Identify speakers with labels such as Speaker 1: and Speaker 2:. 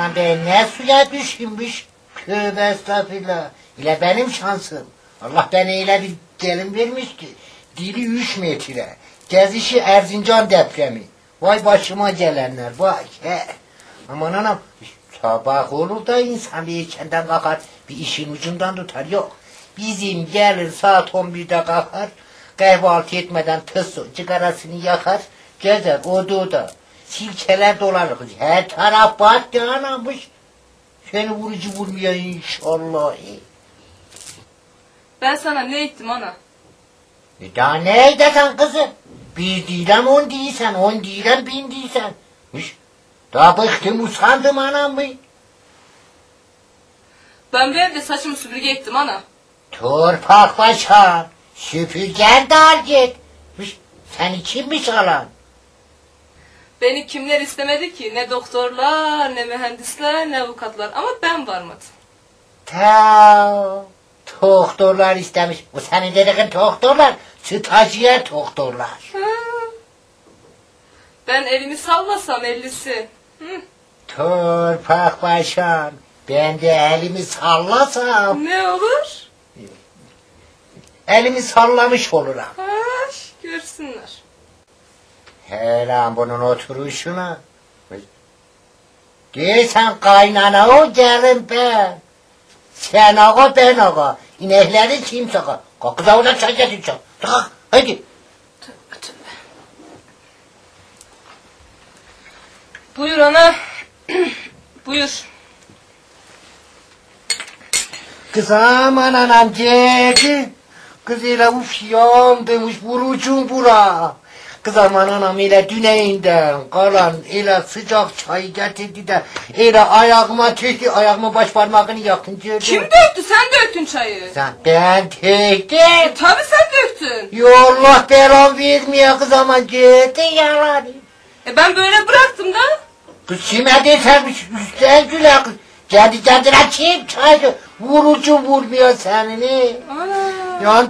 Speaker 1: Anam be ne suya düşkünmüş. Tövbe estağfirullah. İle benim şansım. Allah bana öyle bir gelin vermiş ki. Dili üç metre. Gezişi Erzincan depremi. Vay başıma gelenler vay. He. Aman anam. Sabah olur da insan bir erkenden kalkar. Bir işin ucundan tutar yok. Bizim gelir saat 11'de kalkar. Kahvaltı etmeden tıs cigarasını yakar. Gezer oda Silkeler dolanır kız. Her taraf battı anamış. Seni vurucu vurmuyor inşallah.
Speaker 2: Ben sana ne ettim ana?
Speaker 1: E daha ne edersen kızım? Bir değilim on değilsen, on değilim bin değilsen. Hış, Daha bıktım usandım anam mı?
Speaker 2: Ben bu evde saçımı süpürge ettim ana.
Speaker 1: Torpak başa, süpürgen dar git. Hış, Seni kimmiş alan?
Speaker 2: Beni kimler istemedi ki? Ne doktorlar, ne mühendisler, ne avukatlar. Ama ben varmadım.
Speaker 1: Ta doktorlar istemiş. Bu senin dediğin doktorlar, stajyer doktorlar.
Speaker 2: Ha. Ben elimi sallasam ellisi. Hı.
Speaker 1: Torpak başam, ben de elimi sallasam,
Speaker 2: Ne olur?
Speaker 1: elimi sallamış olurum.
Speaker 2: Ha.
Speaker 1: Hele bunun oturuşuna. Değilsen kaynana o gelin ben. Sen ağa ben ağa. İnekleri kim saka? Kalk kıza oradan çay getir çay. Kalk hadi.
Speaker 2: Buyur ana. Buyur.
Speaker 1: Kız aman anam geldi. Kız ile uf yandımış vurucun bura. Kız aman anam ile düneyinden kalan ile sıcak çay getirdi de ile ayağıma tüktü ayağıma baş parmağını gördün.
Speaker 2: Kim döktü? Sen döktün çayı.
Speaker 1: Sen ben tüktüm.
Speaker 2: E, tabii sen döktün.
Speaker 1: Yollah belam vermiyor kız aman gördün yalan.
Speaker 2: E ben böyle bıraktım da.
Speaker 1: Kız kime desem üstten güle kız. Kendi kendine kim çaydı vurucu vurmuyor seni.
Speaker 2: Ana.
Speaker 1: Yandı.